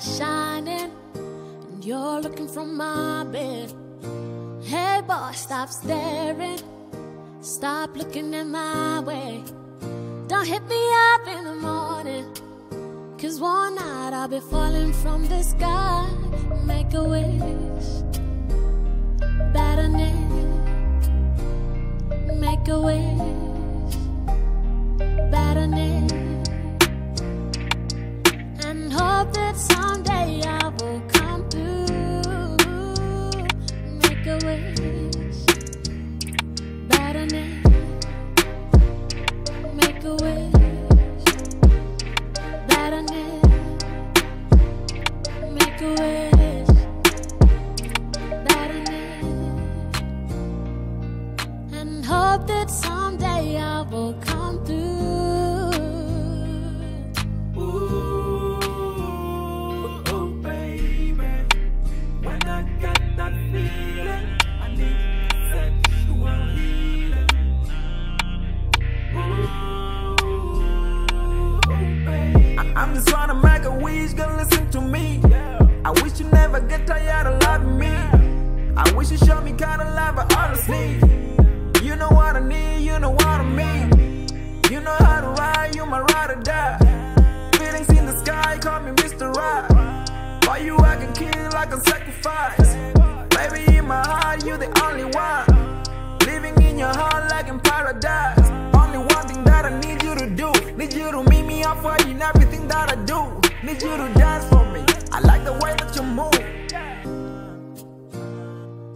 shining, and you're looking from my bed. Hey, boy, stop staring. Stop looking at my way. Don't hit me up in the morning. Cause one night I'll be falling from the sky. Make a wish. Better Make a wish. That someday I will come I'm just trying to make a wish, girl, listen to me. I wish you never get tired of loving me. I wish you show me kind of love, but honestly. You know what I need, you know what I mean. You know how to ride, you my ride or die. Feelings in the sky, call me Mr. Right. Why you acting kid like a sacrifice? Baby, in my heart, you the only one. Living in your heart like in paradise. Only one thing that I need you to do. Need you to meet me up for in everything that I do. Need you to dance for me. I like the way that you move.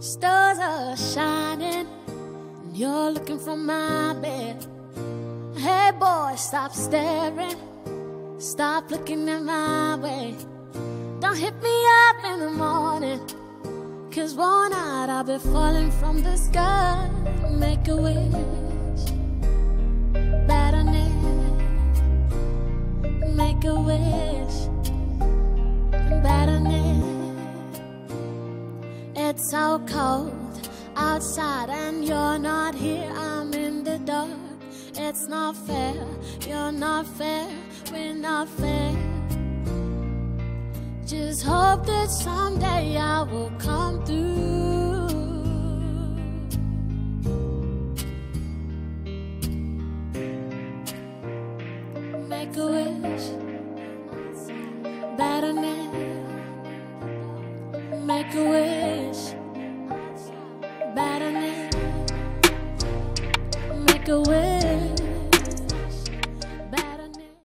Stars are shining and you're looking from my bed. Hey boy, stop staring. Stop looking at my way. Don't hit me up in the morning. Cause one night I'll be falling from the sky. Make a wish. Better Make It's so cold outside and you're not here. I'm in the dark. It's not fair. You're not fair. We're not fair. Just hope that someday I will come through. Make a wish. Better Make a wish. Better make a way